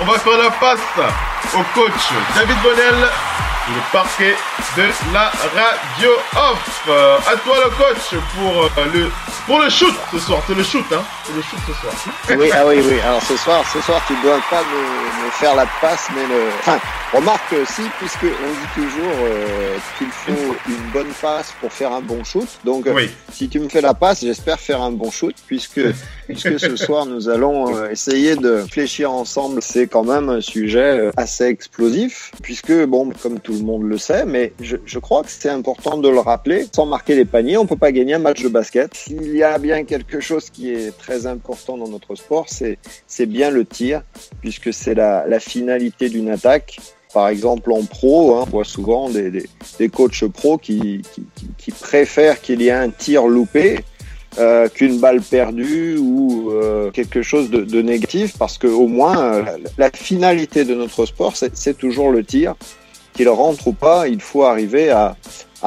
on va faire la passe au coach David Bonnel. Est parquet de la radio off. Euh, à toi le coach pour euh, le pour le shoot ce soir. C'est le shoot, hein C'est le shoot ce soir. Oui, ah oui, oui. Alors ce soir, ce soir, tu dois pas me, me faire la passe, mais le. Enfin, remarque aussi, puisque on dit toujours euh, qu'il faut une bonne passe pour faire un bon shoot. Donc, Oui. si tu me fais la passe, j'espère faire un bon shoot, puisque puisque ce soir nous allons euh, essayer de réfléchir ensemble. C'est quand même un sujet euh, assez explosif, puisque bon, comme tout le monde le sait, mais je, crois que c'est important de le rappeler. Sans marquer les paniers, on peut pas gagner un match de basket. S'il y a bien quelque chose qui est très important dans notre sport, c'est bien le tir, puisque c'est la, finalité d'une attaque. Par exemple, en pro, hein, on voit souvent des, des, coachs pro qui, qui, préfèrent qu'il y ait un tir loupé euh, qu'une balle perdue ou euh, quelque chose de, de négatif, parce que au moins euh, la, la finalité de notre sport, c'est toujours le tir. Qu'il rentre ou pas, il faut arriver à,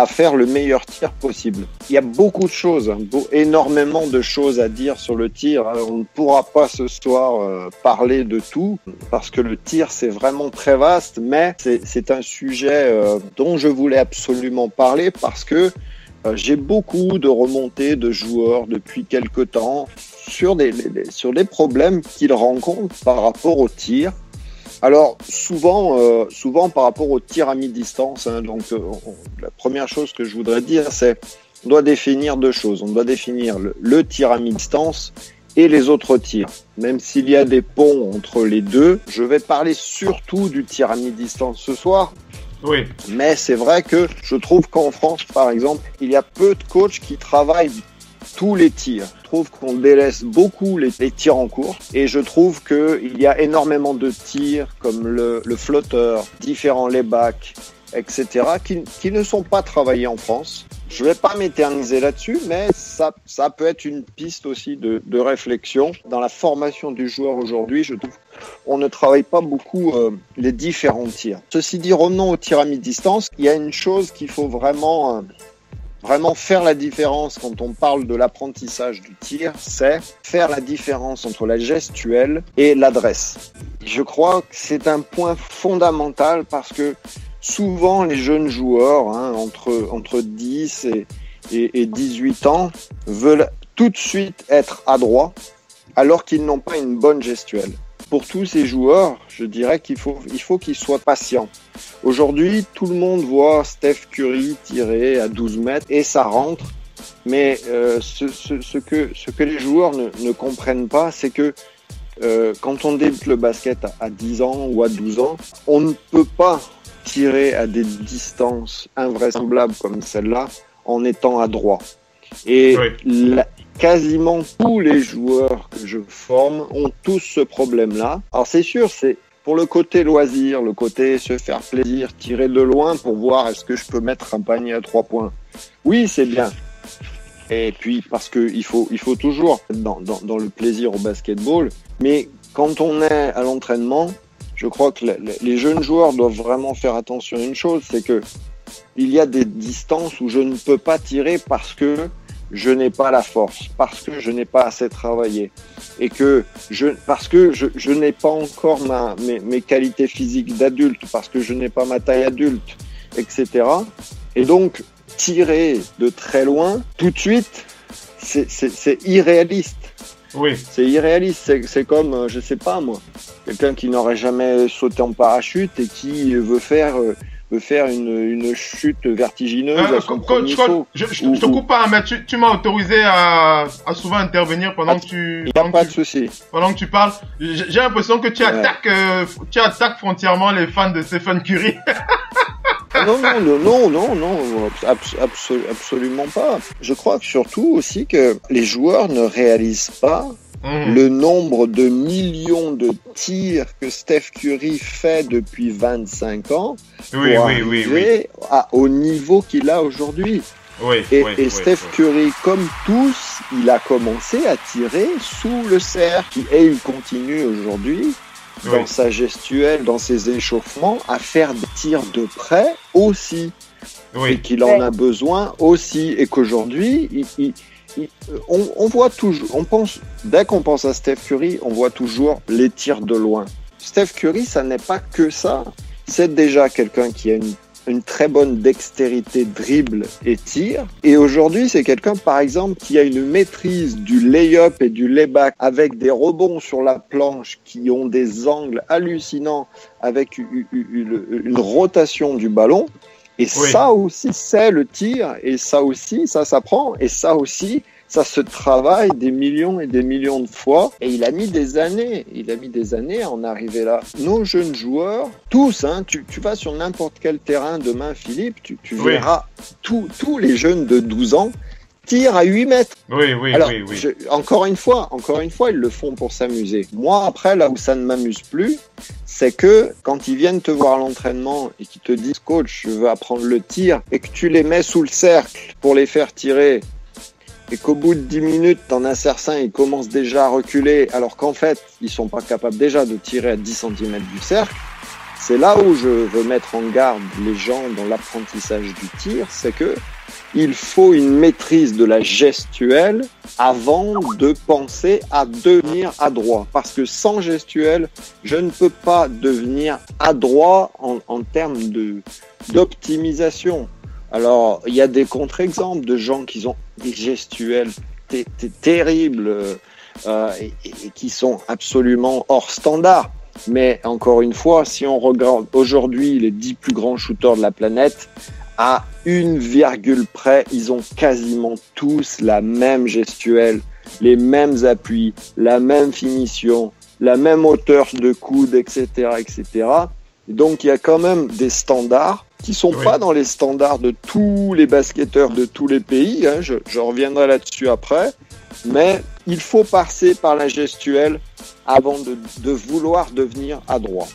faire le meilleur tir possible. Il y a beaucoup de choses, hein, énormément de choses à dire sur le tir. hein. On ne pourra pas ce soir euh, parler de tout parce que le tir c'est vraiment très vaste, mais c'est un sujet euh, dont je voulais absolument parler parce que euh, j'ai beaucoup de remontées de joueurs depuis quelque temps sur des, sur des problèmes qu'ils rencontrent par rapport au tir. Alors souvent, euh, souvent par rapport au tir à mi-distance. hein, donc euh, on- la première chose que je voudrais dire, c'est on doit définir deux choses. On doit définir le, le tir à mi-distance et les autres tirs. Même s'il y a des ponts entre les deux, je vais parler surtout du tir à mi-distance ce soir. Oui. Mais c'est vrai que je trouve qu'en France, par exemple, il y a peu de coachs qui travaillent tous les tirs. Trouve qu'on délaisse beaucoup les, les tirs en cours et je trouve qu'il y a énormément de tirs comme le, flotteur, différents laybacks, etc., qui, ne sont pas travaillés en France. Je vais pas m'éterniser là-dessus, mais ça, ça peut être une piste aussi de, de réflexion. Dans la formation du joueur aujourd'hui, je trouve on ne travaille pas beaucoup euh, les différents tirs. Ceci dit, revenons au tir à mi-distance. Il y a une chose qu'il faut vraiment, euh, vraiment faire la différence quand on parle de l'apprentissage du tir, c'est faire la différence entre la gestuelle et l'adresse. Je crois que c'est un point fondamental parce que souvent les jeunes joueurs, hein, entre, entre 10 et, et, et 18 ans, veulent tout de suite être adroits alors qu'ils n'ont pas une bonne gestuelle pour tous ces joueurs, je dirais qu'il faut, il faut qu'ils soient patients. Aujourd'hui, tout le monde voit Steph Curry tirer à 12 mètres et ça rentre. Mais euh, ce, que, les joueurs ne, ne comprennent pas, c'est que euh, quand on débute le basket à, à 10 ans ou à 12 ans, on ne peut pas tirer à des distances invraisemblables comme celle-là en étant adroit. Et Oui. la- quasiment tous les joueurs que je forme ont tous ce problème-là. Alors c'est sûr, c'est pour le côté loisir, le côté se faire plaisir, tirer de loin pour voir est-ce que je peux mettre un panier à trois points. Oui, c'est bien. Et puis parce que il faut, il faut toujours être dans, dans, dans le plaisir au basketball. Mais quand on est à l'entraînement, je crois que le- le- les jeunes joueurs doivent vraiment faire attention à une chose, c'est que il y a des distances où je ne peux pas tirer parce que je n'ai pas la force, parce que je n'ai pas assez travaillé et que je, parce que je, je n'ai pas encore ma, mes, mes qualités physiques d'adulte, parce que je n'ai pas ma taille adulte, etc. Et donc, tirer de très loin, tout de suite, c'est- c'est c'est irréaliste. Oui. C'est irréaliste. C'est- C'est comme, euh, je sais pas moi, quelqu'un qui n'aurait jamais sauté en parachute et qui veut faire, veut faire une, une chute vertigineuse Euh, à son coach, premier coach, saut. je, je- Ou- je te ou- coupe pas, hein, mais tu, tu m'as autorisé à, à souvent intervenir pendant que tu, Il a pas de souci. pendant que tu parles. J'ai l'impression que tu Ouais. attaques, euh, tu attaques frontièrement les fans de Stephen Curry. Non, non, non, non, non, non, abs- abso- absolument pas. Je crois que surtout aussi que les joueurs ne réalisent pas Mhm. le nombre de millions de tirs que Steph Curry fait depuis 25 ans Oui, pour oui, oui, oui. arriver à- au niveau qu'il a aujourd'hui. Oui, Et, et Steph. Curry, comme tous, il a commencé à tirer sous le cercle et il continue aujourd'hui Oui. dans sa gestuelle, dans ses échauffements, à faire des tirs de près aussi. Et qu'il en a besoin aussi. Et qu'aujourd'hui il- il- il- on, on voit toujours on pense dès qu'on pense à Steph Curry on voit toujours les tirs de loin. Steph Curry, ça n'est pas que ça. C'est déjà quelqu'un qui a une une très bonne dextérité dribble et tir. Et aujourd'hui, c'est quelqu'un, par exemple, qui a une maîtrise du lay-up et du lay-back avec des rebonds sur la planche qui ont des angles hallucinants avec une, rotation du ballon. Et ça aussi, c'est le tir. Et ça aussi, ça s'apprend. Et ça aussi, ça se travaille des millions et des millions de fois. Et il a mis des années, il a mis des années à en arriver là. Nos jeunes joueurs, tous, hein, tu, tu vas sur n'importe quel terrain demain, Philippe, tu, tu verras tous les jeunes de 12 ans tirent à 8 mètres. Oui, oui, oui. oui. encore une fois, encore une fois, ils le font pour s'amuser. Moi, après, là où ça ne m'amuse plus, c'est que quand ils viennent te voir l'entraînement et qu'ils te disent, coach, je veux apprendre le tir, et que tu les mets sous le cercle pour les faire tirer et qu'au bout de 10 minutes, t'en as certains, ils commencent déjà à reculer, alors qu'en fait, ils sont pas capables déjà de tirer à 10 cm du cercle, c'est là où je veux mettre en garde les gens dans l'apprentissage du tir, c'est que il faut une maîtrise de la gestuelle avant de penser à devenir adroit. Parce que sans gestuelle, je ne peux pas devenir adroit en, en termes d'optimisation. Alors, il y a des contre-exemples de gens qui ont des gestuels terribles euh, et, qui sont absolument hors standard. Mais encore une fois, si on regarde aujourd'hui les dix plus grands shooters de la planète, à une virgule près, ils ont quasiment tous la même gestuelle, les mêmes appuis, la même finition, la même hauteur de coude, etc., etc. donc, il y a quand même des standards qui sont pas dans les standards de tous les basketteurs de tous les pays. Hein, je, je, reviendrai là-dessus après. Mais il faut passer par la gestuelle avant de, de vouloir devenir adroit.